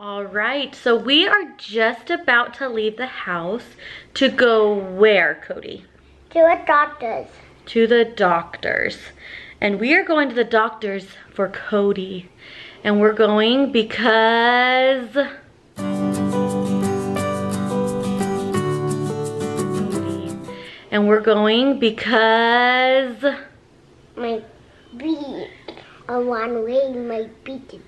All right, so we are just about to leave the house to go where, Cody? To a doctor's. To the doctor's. And we are going to the doctor's for Cody. And we're going because... And we're going because... My beat. A one way my beat.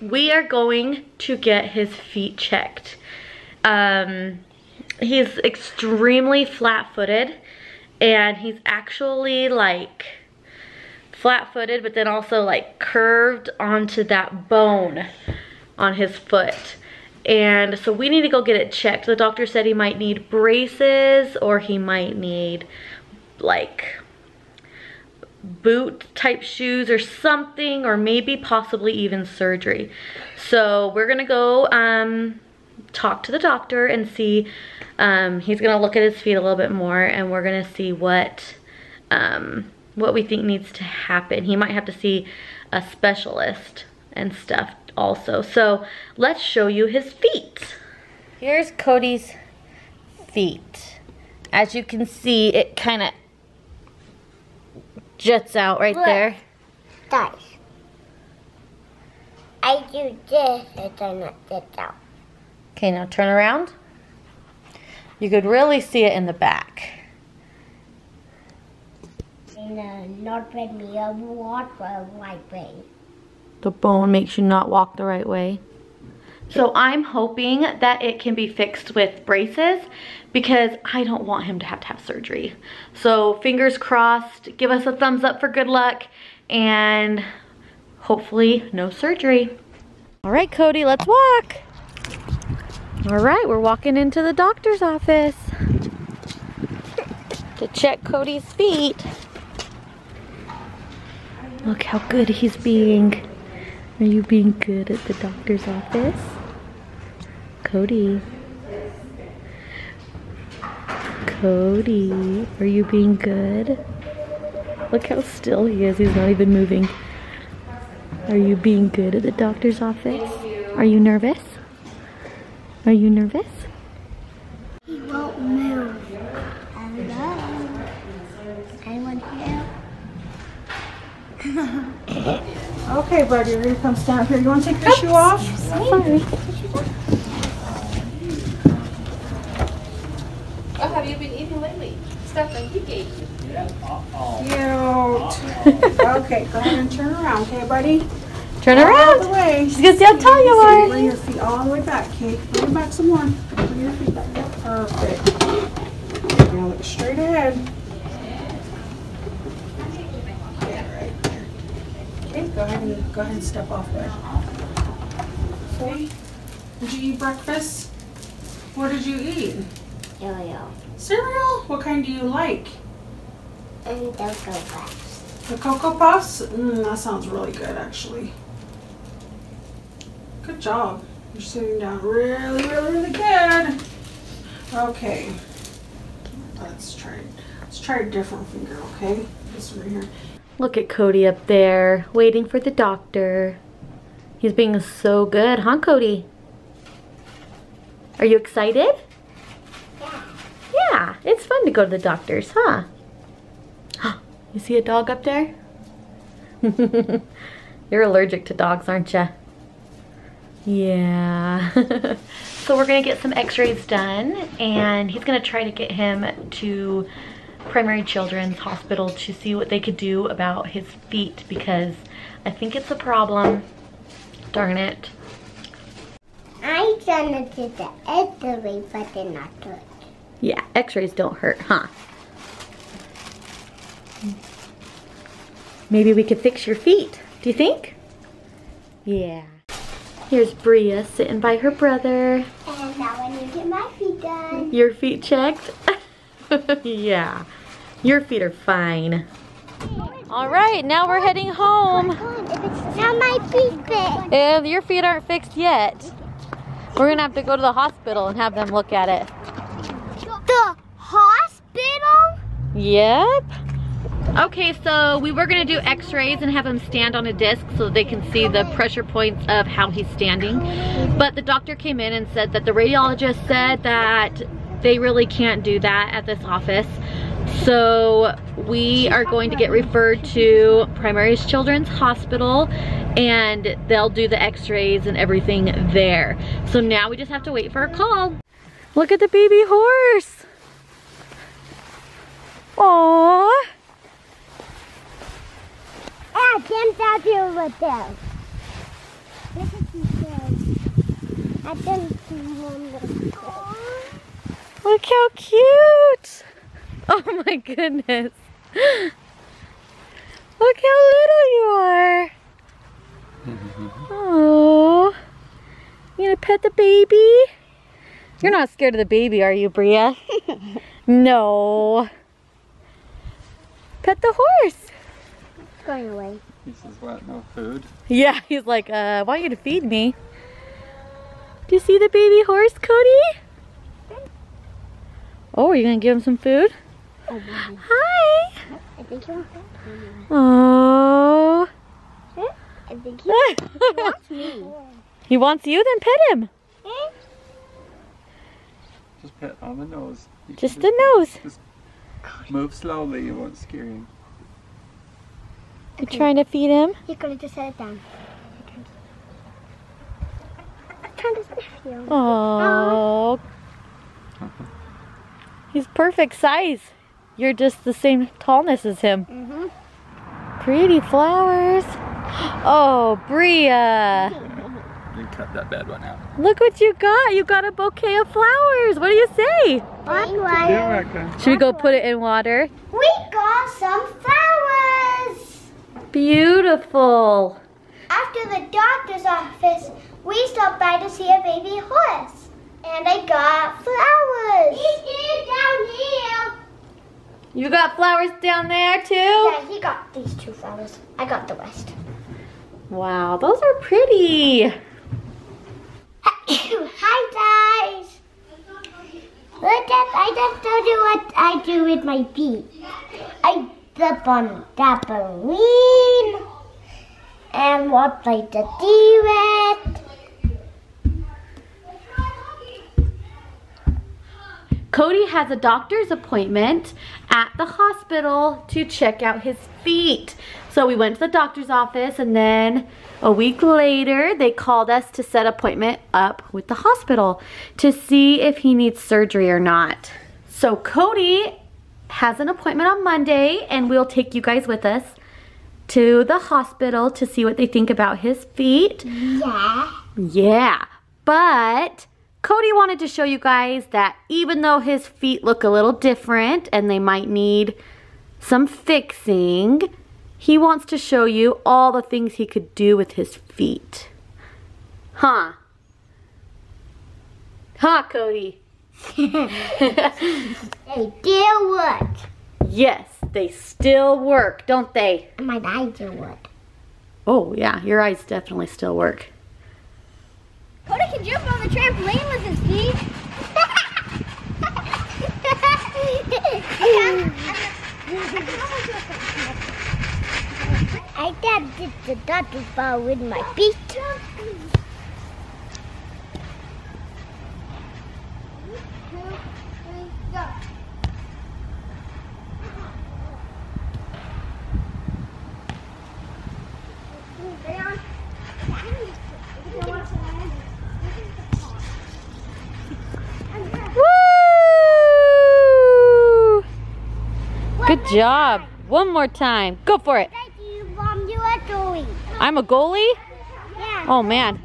We are going to get his feet checked. Um, he's extremely flat-footed and he's actually like flat-footed but then also like curved onto that bone on his foot. And so we need to go get it checked. The doctor said he might need braces or he might need like boot type shoes or something or maybe possibly even surgery. So we're gonna go um, talk to the doctor and see, um, he's gonna look at his feet a little bit more and we're gonna see what, um, what we think needs to happen. He might have to see a specialist and stuff also. So let's show you his feet. Here's Cody's feet. As you can see, it kind of juts out right Look. there. Guys. I do this and then it out. Okay, now turn around. You could really see it in the back. And uh, not when me a walk the right way. The bone makes you not walk the right way. So I'm hoping that it can be fixed with braces because I don't want him to have to have surgery. So fingers crossed, give us a thumbs up for good luck and hopefully no surgery. All right, Cody, let's walk. All right, we're walking into the doctor's office to check Cody's feet. Look how good he's being. Are you being good at the doctor's office? Cody. Cody, are you being good? Look how still he is. He's not even moving. Are you being good at the doctor's office? Are you nervous? Are you nervous? He won't move. Hello. Anyone here? Okay, buddy, you're gonna come stand here. You wanna take your shoe off? Sorry. What oh, have you been eating lately? Stuff that he gave you. Cute. Okay, go ahead and turn around, okay, buddy? Turn All the around. way. She's gonna see how tall you are. Bring your feet all the way back, okay? Bring it back some more. Bring your feet back. Perfect. Now look straight ahead. Yeah, right there. Okay, go ahead and go ahead and step off there. Okay. Did you eat breakfast? What did you eat? Yo-yo. Cereal? What kind do you like? And don't go. The Cocoa Puffs? Mm, that sounds really good, actually. Good job. You're sitting down really, really, really good. Okay. Let's try. Let's try a different finger, okay? This one right here. Look at Cody up there, waiting for the doctor. He's being so good, huh, Cody? Are you excited? Yeah, Yeah, it's fun to go to the doctor's, huh? You see a dog up there? You're allergic to dogs, aren't you? Yeah. so we're gonna get some x-rays done and he's gonna try to get him to Primary Children's Hospital to see what they could do about his feet because I think it's a problem. Darn it. I gonna do the x-ray, but they're not good. Yeah, x-rays don't hurt, huh? Maybe we could fix your feet. Do you think? Yeah. Here's Bria sitting by her brother. And now I need to get my feet done. Your feet checked? yeah. Your feet are fine. All right, now we're heading home. If it's Now my feet big. And your feet aren't fixed yet. We're gonna have to go to the hospital and have them look at it. The hospital? Yep. Okay, so we were gonna do x-rays and have him stand on a disc so they can see the pressure points of how he's standing. But the doctor came in and said that the radiologist said that they really can't do that at this office. So we are going to get referred to Primary Children's Hospital and they'll do the x-rays and everything there. So now we just have to wait for a call. Look at the baby horse. Aww. Ah, Tim's out here with them. Look how cute. Oh my goodness. Look how little you are. Oh. You gonna pet the baby? You're not scared of the baby, are you, Bria? no. Pet the horse. It's Going away. He says, what, no food? Yeah, he's like, uh, I want you to feed me. Do you see the baby horse, Cody? Oh, are you gonna give him some food? Oh. Hi. I think he wants that. Oh. I think he wants me. he wants you, then pet him. Just pet on the nose. You Just the nose. Just move slowly, you won't scare him. You trying to feed him? He's going to just set it down. I'm trying to sniff you. Oh. He's perfect size. You're just the same tallness as him. Mm-hmm. Pretty flowers. Oh, Bria. You can cut that bad one out. Look what you got. You got a bouquet of flowers. What do you say? Butterfly. Should we go put it in water? We got some flowers. Beautiful. After the doctor's office, we stopped by to see a baby horse. And I got flowers. He's down here. You got flowers down there too? Yeah, he got these two flowers. I got the rest. Wow, those are pretty. Hi guys. Look at I just told you what I do with my feet. I step on that balloon and walk like the T-Rex. Cody has a doctor's appointment at the hospital to check out his feet. So we went to the doctor's office and then a week later they called us to set appointment up with the hospital to see if he needs surgery or not. So Cody has an appointment on Monday and we'll take you guys with us to the hospital to see what they think about his feet. Yeah. Yeah, but Cody wanted to show you guys that even though his feet look a little different and they might need some fixing, he wants to show you all the things he could do with his feet. Huh? Huh, Cody? They do work. Yes, they still work, don't they? My eyes do work. Oh, yeah, your eyes definitely still work. Cody can jump on the trampoline with his feet. I dodgy ball with my feet. Good job. One more time. Go for it. Thank you, Mom. You are doing. I'm a goalie? Yeah. Oh man.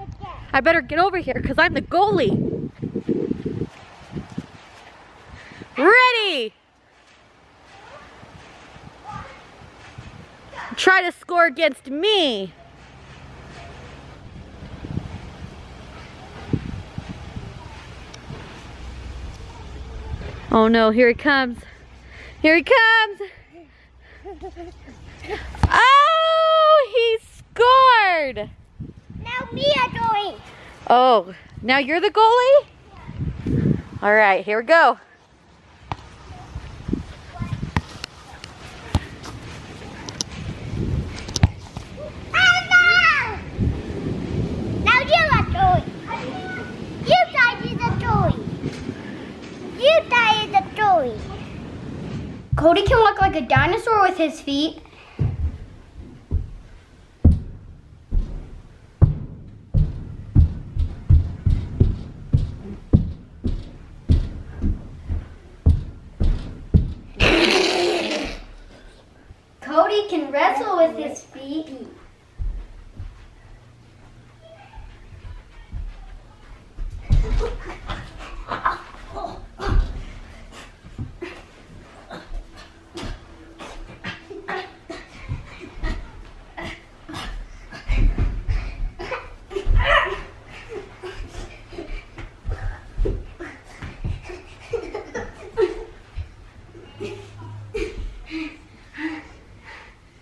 I better get over here because I'm the goalie. Ready. Try to score against me. Oh no, here he comes. Here he comes. Oh, now you're the goalie? Yeah. All right, here we go. Cody can look like a dinosaur with his feet. Can wrestle with his feet.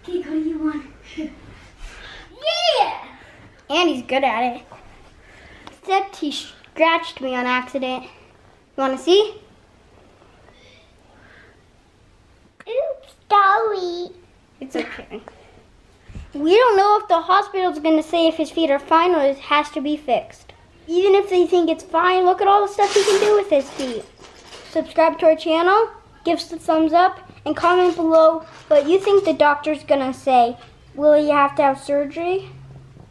Okay, Cody, you won. yeah! And he's good at it. Except he scratched me on accident. You want to see? Oops, sorry. It's okay. We don't know if the hospital's going to say if his feet are fine or it has to be fixed. Even if they think it's fine, look at all the stuff he can do with his feet. Subscribe to our channel, give us a thumbs up, and comment below what you think the doctor's going to say. Will he have to have surgery?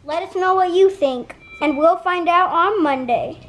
Let us know what you think, and we'll find out on Monday.